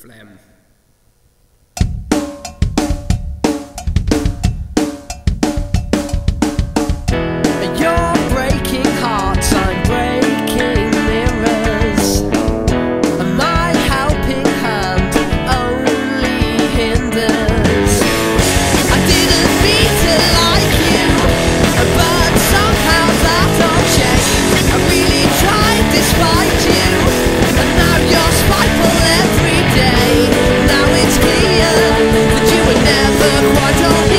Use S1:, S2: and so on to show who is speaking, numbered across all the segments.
S1: phlegm.
S2: You're breaking hearts, I'm breaking mirrors. My helping hand only hinders. I didn't mean to like you, but somehow that. I really tried despite you. I don't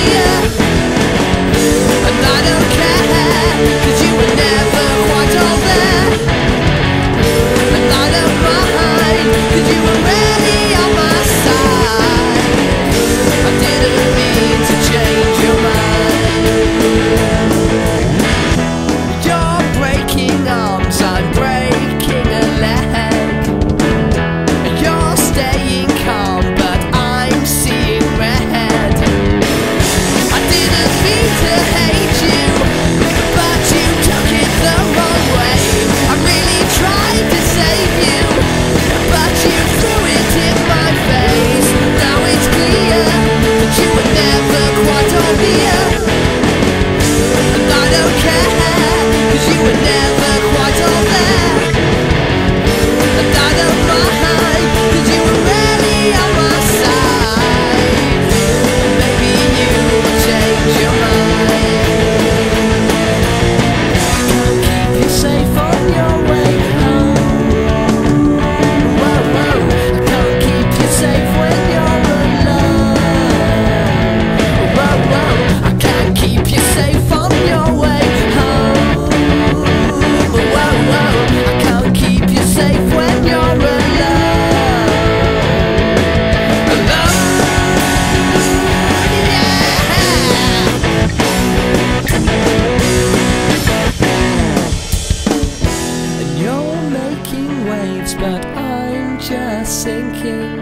S2: sinking.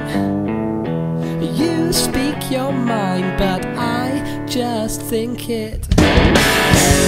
S2: You speak your mind, but I just think it.